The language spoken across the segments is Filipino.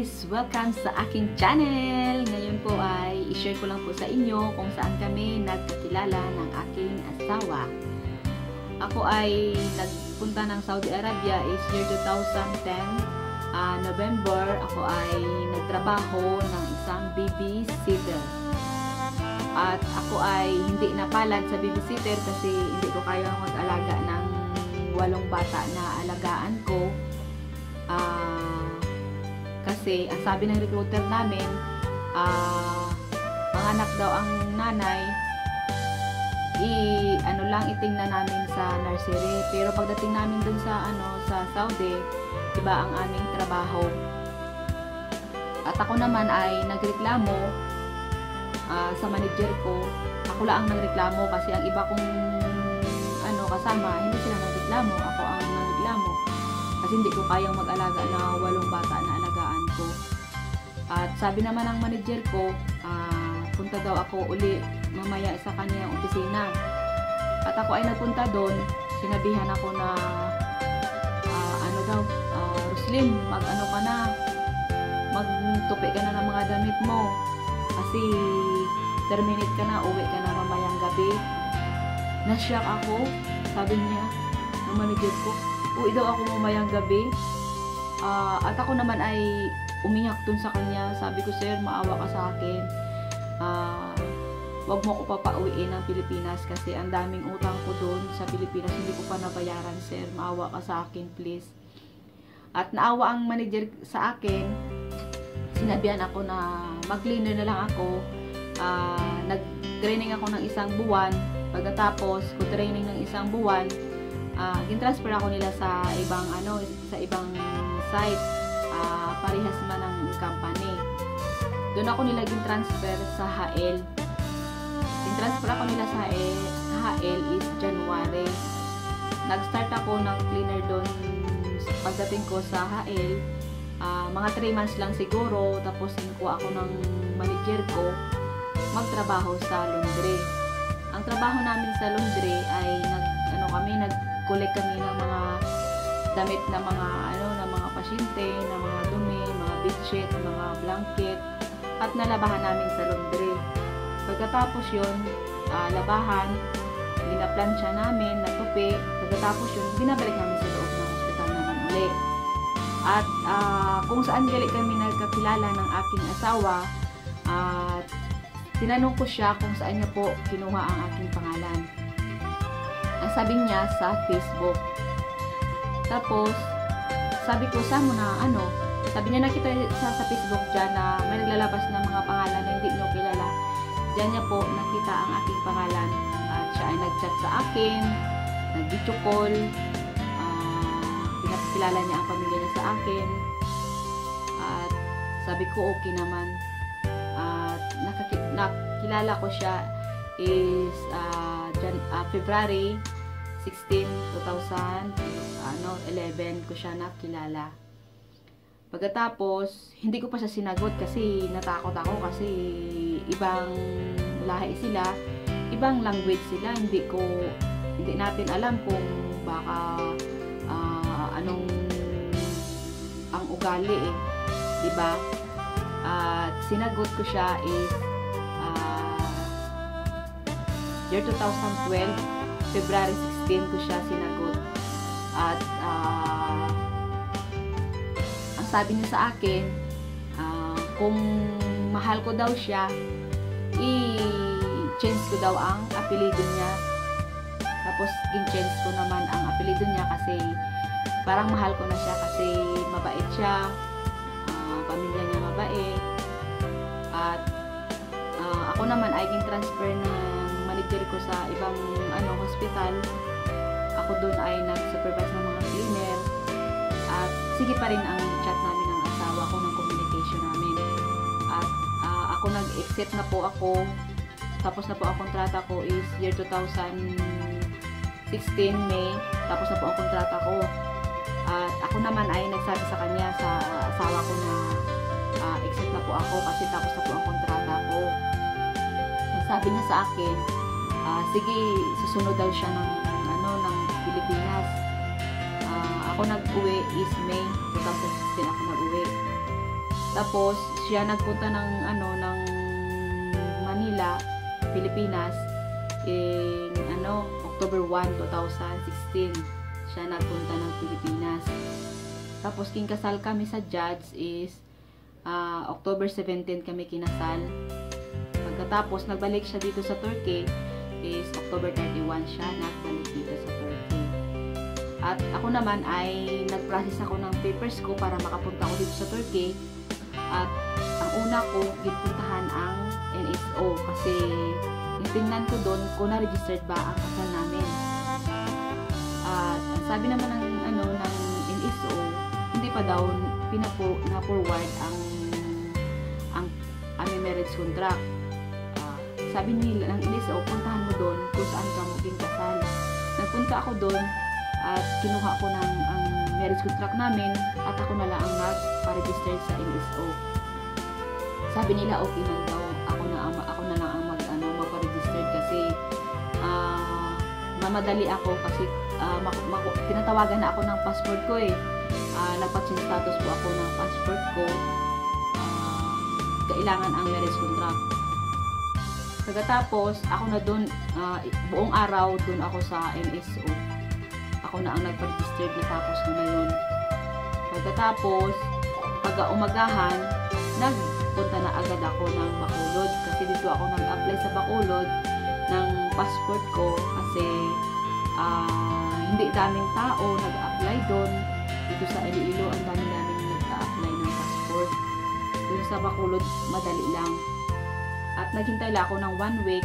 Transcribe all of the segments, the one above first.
guys! Welcome sa aking channel! Ngayon po ay i-share ko lang po sa inyo kung saan kami nagkakilala ng aking asawa. Ako ay nagpunta ng Saudi Arabia is year 2010, uh, November. Ako ay nagtrabaho ng isang babysitter. At ako ay hindi napalad sa babysitter kasi hindi ko kaya mag-alaga ng walong bata na alagaan ko. Ah... Uh, kasi ang sabi ng recruiter namin, uh, ang anak daw ang nanay, i ano lang itingnan namin sa nursery. Pero pagdating namin dun sa ano sa Saudi, iba ang aming trabaho. At ako naman ay nagreklamo uh, sa manager ko. Ako lang ang nagreklamo kasi ang iba kong ano kasama, hindi sila nagreklamo. Ako ang nagreklamo. Kasi hindi ko kayang mag-alaga na walong bata na. At sabi naman ng manager ko, uh, punta daw ako uli mamaya sa kanyang opisina. At ako ay nagpunta doon, sinabihan ako na uh, ano daw, uh, Roslyn, mag ano ka na, magtupi ka na ng mga damit mo. Kasi terminate ka na, uwi ka na mamayang gabi. Nashock ako, sabi niya, ng manager ko, uwi daw ako mamayang gabi. Uh, at ako naman ay umiyak dun sa kanya. Sabi ko, sir, maawa ka sa akin. Uh, wag mo ko papauwiin ng Pilipinas kasi ang daming utang ko doon sa Pilipinas. Hindi ko pa nabayaran, sir. Maawa ka sa akin, please. At naawa ang manager sa akin. Sinabihan ako na mag-cleaner na lang ako. Uh, nag-training ako ng isang buwan. Pagkatapos, ko training ng isang buwan, uh, gin-transfer ako nila sa ibang ano sa ibang site uh, parehas man ng company. Doon ako nila gin-transfer sa HL gin-transfer ako nila sa HL is January. Nag-start ako ng cleaner doon pagdating ko sa HL uh, mga 3 months lang siguro tapos kinukuha ako ng manager ko magtrabaho sa laundry. Ang trabaho namin sa laundry ay nag ano kami nag nag-collect kami ng mga damit na mga ano pasyente, ng mga dumi, mga bedsheet, mga blanket at nalabahan namin sa laundry. Pagkatapos 'yon, uh, labahan, ginaplansya namin, natupi. Pagkatapos 'yon, binabalik namin sa loob ng ospital naman uli. At uh, kung saan gali kami nagkakilala ng aking asawa, at uh, tinanong ko siya kung saan niya po kinuha ang aking pangalan ang sabi niya sa Facebook. Tapos, sabi ko, sa mo na, ano, sabi niya nakita sa, sa Facebook dyan na may naglalabas ng mga pangalan na hindi niyo kilala. Diyan niya po nakita ang aking pangalan. At siya ay nag-chat sa akin, nag-video call, uh, pinakilala niya ang pamilya niya sa akin. At sabi ko, okay naman. At nakilala ko siya is uh, Jan uh, February 16, 2000, ano, 11 ko siya nakilala. Pagkatapos, hindi ko pa siya sinagot kasi natakot ako kasi ibang lahi sila, ibang language sila, hindi ko, hindi natin alam kung baka uh, anong ang ugali eh. 'Di ba? At sinagot ko siya is year 2012, February 16 ko siya sinagot. At uh, ang sabi niya sa akin, uh, kung mahal ko daw siya, i-change ko daw ang apelido niya. Tapos, gin-change ko naman ang apelido niya kasi parang mahal ko na siya kasi mabait siya, uh, pamilya niya mabait. At uh, ako naman ay gin-transfer na manager ko sa ibang ano hospital. Ako doon ay nag-supervise ng mga cleaner. At sige pa rin ang chat namin ng asawa ko ng communication namin. At uh, ako nag-exit na po ako. Tapos na po ang kontrata ko is year 2016 May. Tapos na po ang kontrata ko. At ako naman ay nagsabi sa kanya sa asawa ko na uh, exit na po ako kasi tapos na po ang kontrata ko. Sabi niya sa akin, uh, sige, susunod daw siya ng, ano, ng Pilipinas. Uh, ako nag-uwi is May 2016 ako nag-uwi. Tapos, siya nagpunta ng, ano, ng Manila, Pilipinas, in, ano, October 1, 2016. Siya nagpunta ng Pilipinas. Tapos, king kasal kami sa judge is, uh, October 17 kami kinasal. Pagkatapos, nagbalik siya dito sa Turkey, is October 31 siya nagbalik dito sa Turkey. At ako naman ay nag-process ako ng papers ko para makapunta ako dito sa Turkey. At ang una ko, gipuntahan ang NSO kasi itingnan ko doon kung na-registered ba ang kasal namin. At sabi naman ng ano ng NSO, hindi pa daw pinapo na forward ang ang aming marriage contract. Sabi nila ng NSO, puntahan mo doon kung saan ka maging kasal. Nagpunta ako doon at kinuha ko ng ang marriage contract namin at ako na lang ang nag-register sa NSO. Sabi nila okay man daw ako na ako na lang ang mag ano magpa-register kasi uh, mamadali ako kasi uh, tinatawagan na ako ng passport ko eh. Uh, nagpa-change status po ako ng passport ko. Uh, kailangan ang marriage contract. Pagkatapos, ako na doon, uh, buong araw doon ako sa NSO ako na ang nagpa-register natapos ko na yun. Pagkatapos, pag umagahan, nagpunta na agad ako ng Bacolod kasi dito ako nag-apply sa Bacolod ng passport ko kasi uh, hindi daming tao nag-apply doon. Dito sa Iloilo, ang dami namin nag-apply ng passport. Dito sa Bacolod, madali lang. At naghintay lang ako ng one week,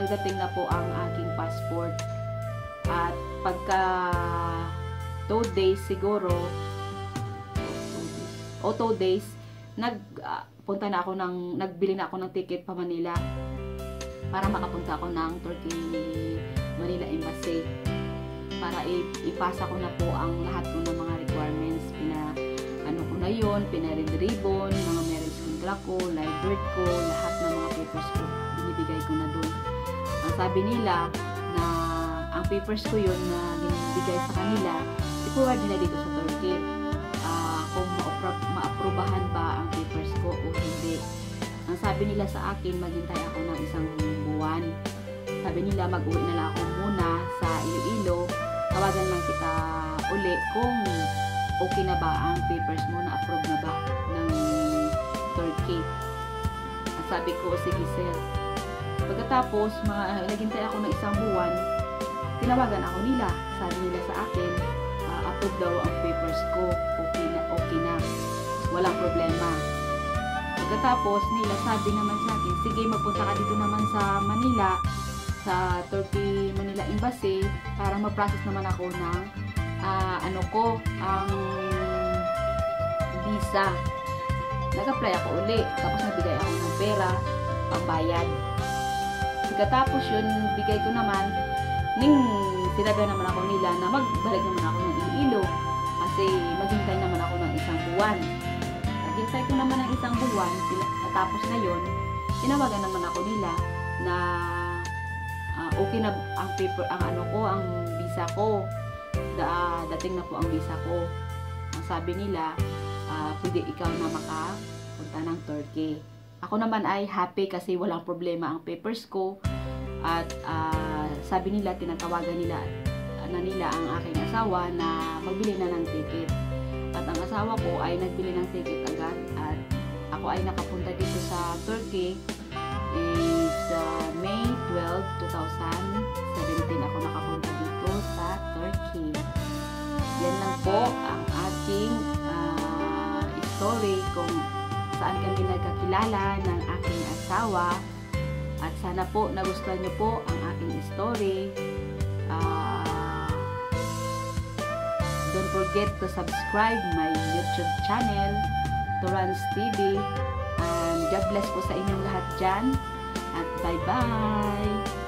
nagdating na po ang aking passport. At pagka 2 days siguro o 2 days nag uh, punta na ako ng nagbili na ako ng ticket pa Manila para makapunta ako ng Turkey Manila Embassy para ipasa ko na po ang lahat ko ng mga requirements pina ano ko na yon pinarin ribbon mga contract ko live birth ko lahat ng mga papers ko binibigay ko na doon ang sabi nila ang papers ko yun na binibigay sa kanila, i-forward nila dito sa Turkey. Uh, kung ma-aprobahan ba ang papers ko o hindi. Ang sabi nila sa akin, maghintay ako ng isang buwan. Sabi nila, mag-uwi na lang ako muna sa Iloilo. Tawagan lang kita uli kung okay na ba ang papers mo, na-approve na ba ng Turkey. Ang sabi ko, sige sir. Pagkatapos, mga, naghintay ako ng isang buwan, tinawagan ako nila. Sabi nila sa akin, uh, approve daw ang papers ko. Okay na, okay na. Walang problema. Pagkatapos nila, sabi naman sa akin, sige magpunta ka dito naman sa Manila, sa Turkey Manila Embassy, para ma-process naman ako ng uh, ano ko, ang visa. Nag-apply ako uli. Tapos nagbigay ako ng pera, pambayad. Pagkatapos yun, bigay ko naman ning sinabi naman ako nila na magbalik naman ako ng Iloilo kasi maghintay naman ako ng isang buwan. Naghintay ko naman ng isang buwan, tapos na yon tinawagan naman ako nila na uh, okay na ang paper, ang ano ko, ang visa ko. Da, dating na po ang visa ko. Ang sabi nila, uh, pwede ikaw na makapunta ng Turkey. Ako naman ay happy kasi walang problema ang papers ko at uh, sabi nila, tinatawagan nila na nila ang aking asawa na magbili na ng ticket. At ang asawa ko ay nagbili ng ticket agad at ako ay nakapunta dito sa Turkey is uh, May 12, 2017 ako nakapunta dito sa Turkey. Yan lang po ang aking uh, story kung saan kami nagkakilala ng aking asawa at sana po nagustuhan niyo po ang aking story. Uh, don't forget to subscribe my YouTube channel, Torrance TV. And God bless po sa inyong lahat dyan. At bye-bye!